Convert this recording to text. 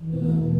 No.